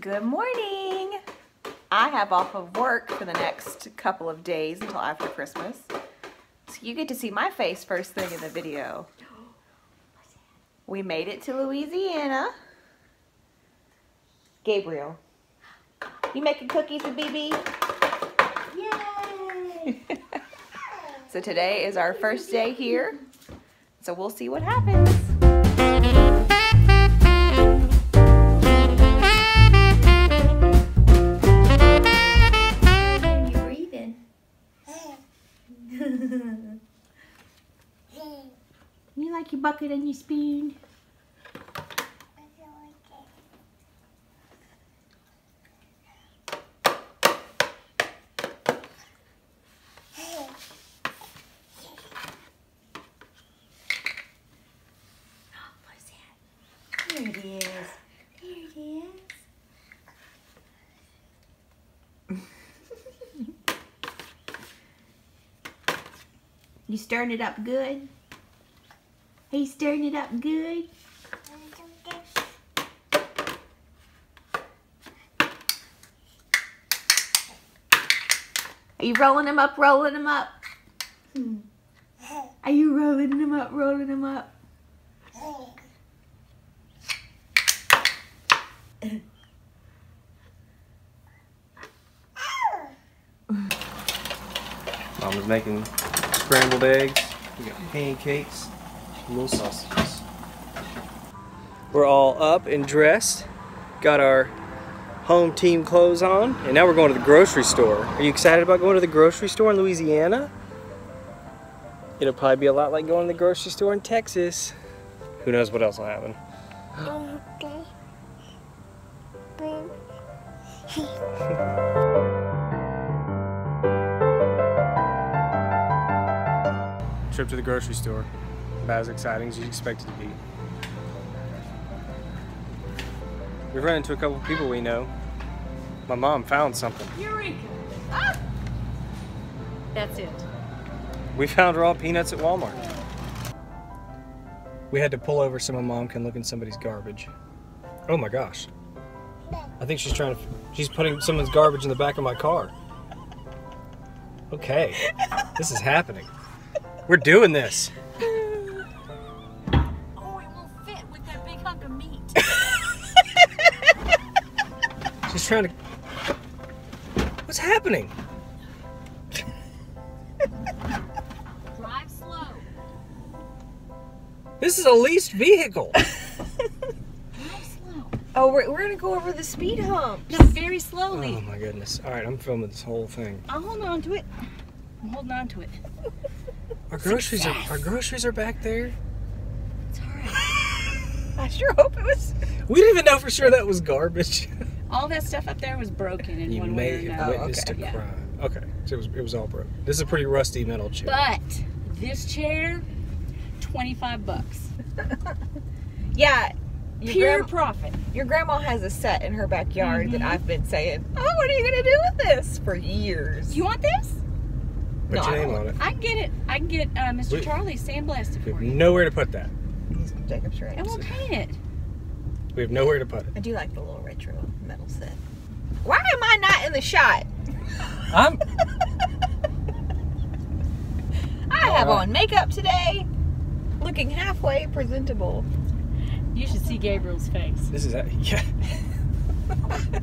Good morning. I have off of work for the next couple of days until after Christmas. So you get to see my face first thing in the video. We made it to Louisiana. Gabriel, you making cookies with BB? Yay! So today is our first day here. So we'll see what happens. You like your bucket and your spoon? What is that? There it is. There it is. You stirring it up good? Are you stirring it up good? Are you rolling them up, rolling them up? Are you rolling them up, rolling them up? Mom was making scrambled eggs. We got pancakes, sausages. We're all up and dressed. Got our home team clothes on, and now we're going to the grocery store. Are you excited about going to the grocery store in Louisiana? It'll probably be a lot like going to the grocery store in Texas. Who knows what else will happen. Trip to the grocery store. About as exciting as you expect it to be. We've run into a couple people we know. My mom found something. Eureka! Ah! That's it. We found raw peanuts at Walmart. We had to pull over so my mom can look in somebody's garbage. Oh my gosh. I think she's trying to, she's putting someone's garbage in the back of my car. Okay, this is happening. We're doing this. Trying to, what's happening? Drive slow. This is a leased vehicle. Drive slow. Oh, we're, we're gonna go over the speed hump. No, very slowly. Oh my goodness. All right, I'm filming this whole thing. I'll hold on to it. I'm holding on to it. Our groceries are, our groceries are back there. It's all right. I sure hope it was. We didn't even know for sure that was garbage. All that stuff up there was broken in You one way or may have another. witnessed okay. a Yeah. crime. Okay, so it was it was all broken. This is a pretty rusty metal chair. But this chair, 25 bucks. Yeah. Your, Pure gran- profit. your grandma has a set in her backyard that Mhm. I've been saying, oh, what are you gonna do with this for years? You want this? Put No, your I name don't on it. I can get it. I can get uh, Mr. We- Charlie sandblasted We for you. nowhere to put that. Jacob's right. And we'll paint it. We have nowhere to put it. I do like the little retro metal set. Why am I not in the shot? I'm. I have Alright. on makeup today, looking halfway presentable. You should see Gabriel's face. This is yeah.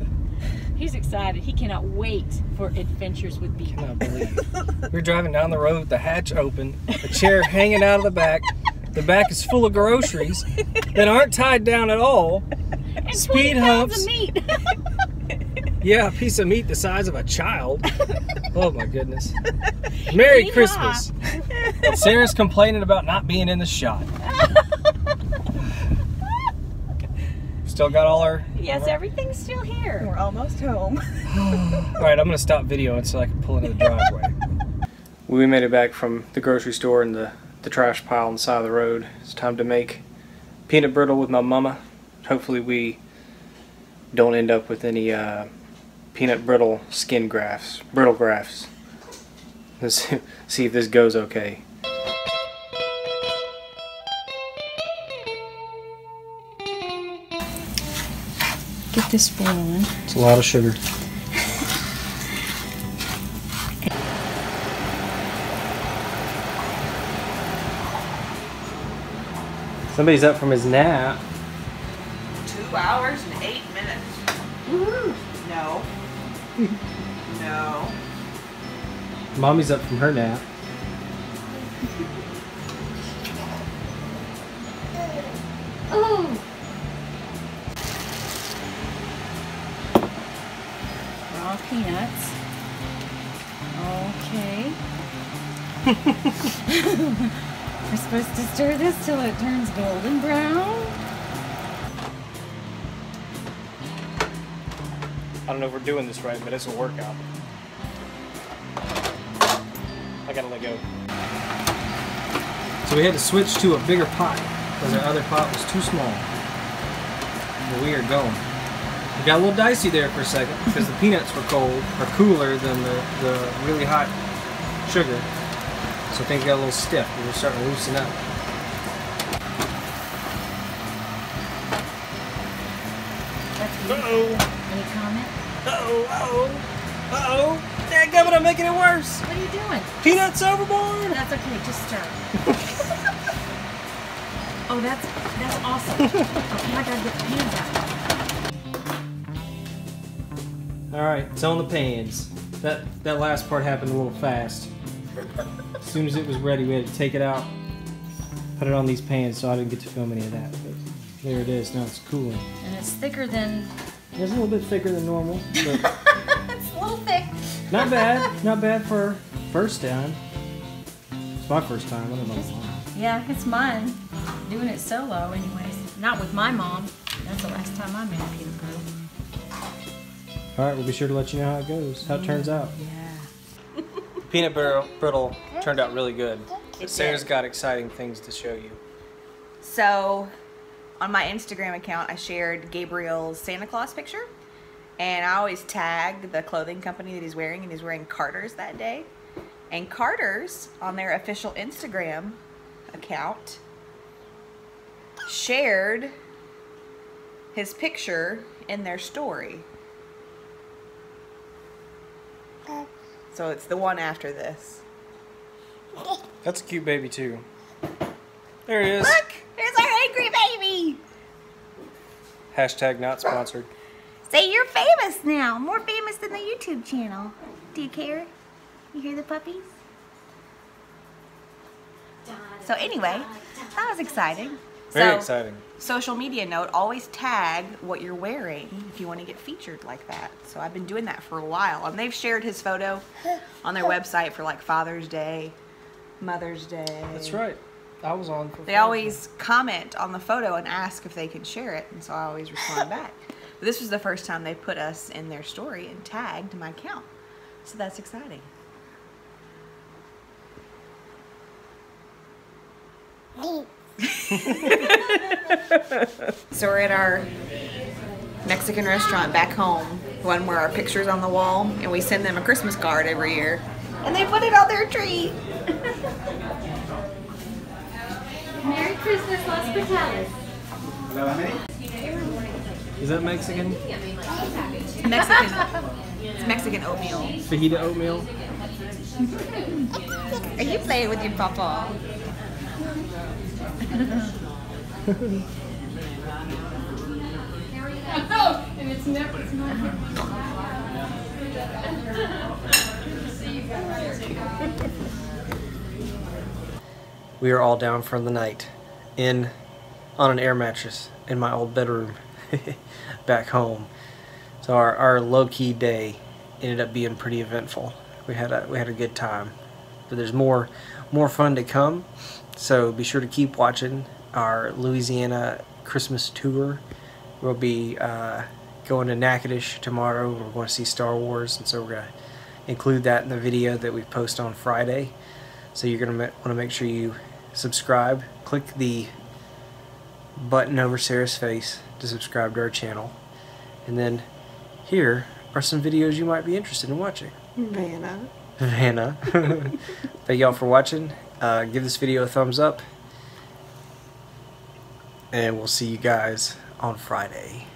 He's excited. He cannot wait for adventures with BB. Cannot believe. We're driving down the road, the hatch open, a chair hanging out of the back. The back is full of groceries that aren't tied down at all. And Speed 20 humps. of meat. Yeah, a piece of meat the size of a child. Oh my goodness. Merry Yeehaw. Christmas. Sarah's complaining about not being in the shot. Still got all our. yes, everything's still here. We're almost home. All right, I'm gonna stop videoing so I can pull into the driveway. we made it back from the grocery store and the the trash pile on the side of the road. It's time to make peanut brittle with my mama. Hopefully, we don't end up with any uh, peanut brittle skin grafts, brittle grafts. Let's see if this goes okay. get this boiling. It's a lot of sugar. Somebody's up from his nap. Two hours and eight minutes. No. no. Mommy's up from her nap. Oh, raw peanuts. Okay. We're supposed to stir this till it turns golden brown. I don't know if we're doing this right, but it's a workout. I gotta let go. So we had to switch to a bigger pot because our other pot was too small. But we are going. It got a little dicey there for a second because the peanuts were cold or cooler than the, the really hot sugar. So things got a little stiff. We were starting to loosen up. That's. Uh-oh. Any comment? Uh-oh. Uh-oh. Uh-oh. Dadgummit, I'm making it worse. What are you doing? Peanuts overboard. That's okay, just stir. oh, that's that's awesome. okay, I gotta get the pans out. All right, it's on the pans. That that last part happened a little fast. As soon as it was ready, we had to take it out, put it on these pans, so I didn't get to film any of that. But there it is. Now it's cooling. And it's thicker than. It's a little bit thicker than normal, but it's a little thick. not bad. Not bad for first time. It's my first time. I don't know why. Yeah, it's mine. Doing it solo, anyways. Not with my mom. That's the last time I made peanut butter. All right, we'll be sure to let you know how it goes, how it turns out. Yeah. Peanut butter brittle turned out really good. It Sarah's did. got exciting things to show you. So, on my Instagram account, I shared Gabriel's Santa Claus picture. And I always tag the clothing company that he's wearing, and he's wearing Carter's that day. And Carter's, on their official Instagram account, shared his picture in their story. So it's the one after this. That's a cute baby too. There he is. Look! There's our angry baby! Hashtag not sponsored. Say you're famous now. More famous than the YouTube channel. Do you care? You hear the puppies? So anyway, that was exciting. Very so, exciting. Social media note, always tag what you're wearing if you want to get featured like that. So I've been doing that for a while. And they've shared his photo on their website for like Father's Day, Mother's Day. That's right. I was on. For They always comment on the photo and ask if they can share it, and so I always respond back. But this was the first time they put us in their story and tagged my account. So that's exciting. so we're at our Mexican restaurant back home, one where our picture's on the wall, and we send them a Christmas card every year. And they put it on their tree. Merry Christmas, Los Portales. Is that Mexican? Mexican. It's Mexican oatmeal. Fajita oatmeal. Are you playing with your papa? We are all down for the night, in on an air mattress in my old bedroom back home. So our, our low key day ended up being pretty eventful. We had a we had a good time, but there's more more fun to come. So be sure to keep watching our Louisiana Christmas tour. We'll be uh, going to Natchitoches tomorrow. We're going to see Star Wars, and so we're gonna include that in the video that we post on Friday. So you're gonna want to make sure you subscribe. Click the button over Sarah's face to subscribe to our channel, and then here are some videos you might be interested in watching. Vanna. Vanna. Thank y'all for watching. Uh, give this video a thumbs up, and we'll see you guys on Friday.